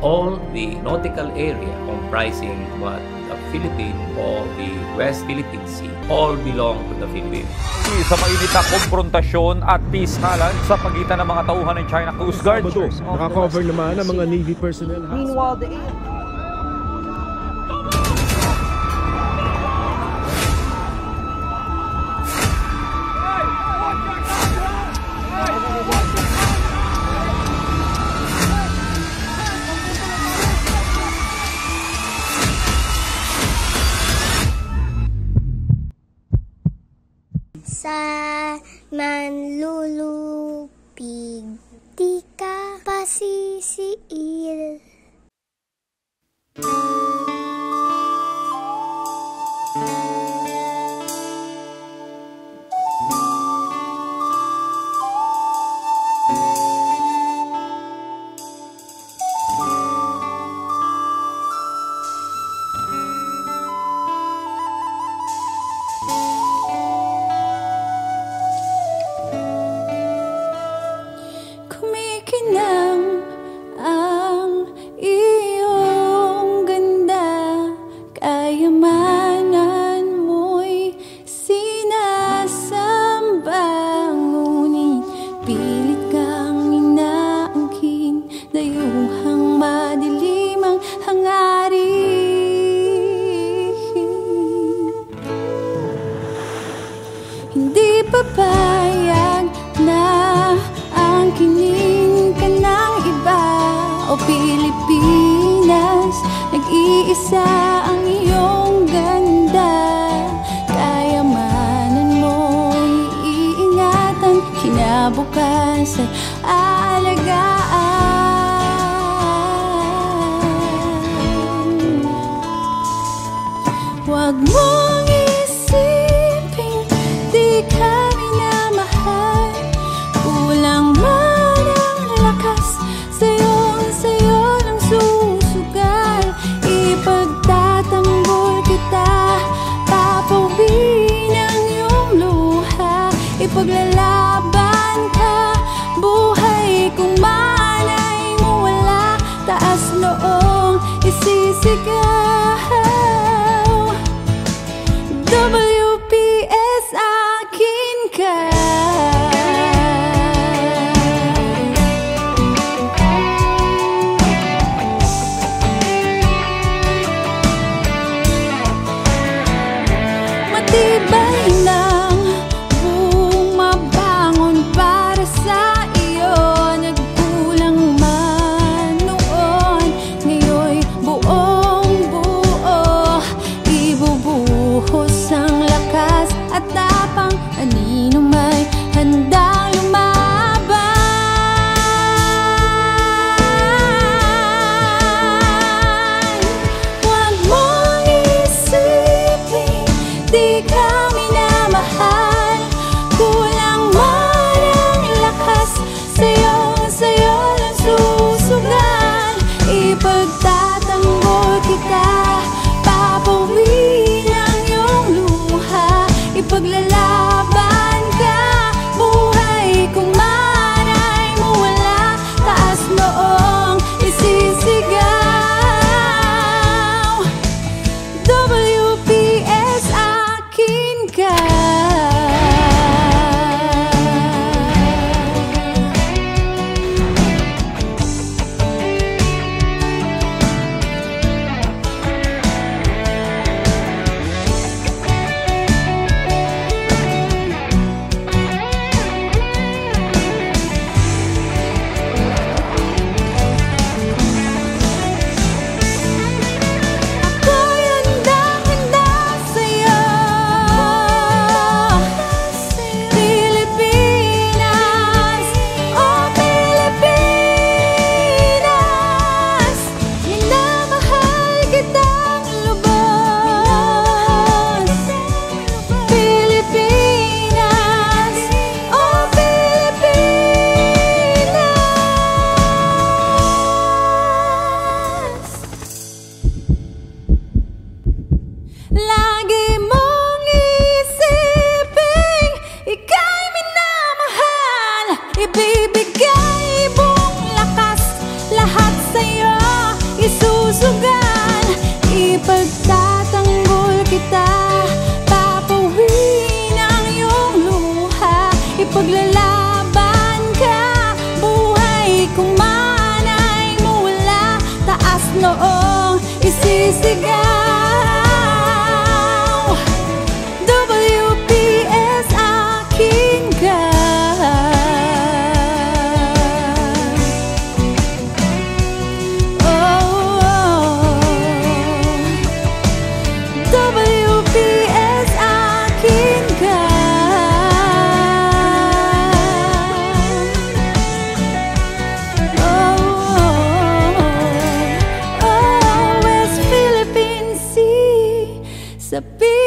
all the nautical area comprising what the Philippine or the West Philippine Sea all belong to the Philippines. Sa mainit na konfrontasyon at piskalan sa pagitan ng mga tauhan ng China Coast Guard. Sabado, nakakover naman ang mga Navy personnel. Meanwhile, the manlulupig di ka pasisiil. Kumikinang Nag-iisa ang iyong ganda. Kayamanan mo'y iingatan Kinabukasan aalagaan Huwag mong 你看 Ibibigay buong lakas Lahat sa'yo isusugan Ipagtatanggol kita Papawin ang iyong luha. Ipaglalaban ka Buhay kung manay mula. Taas noong isisigaw disappear.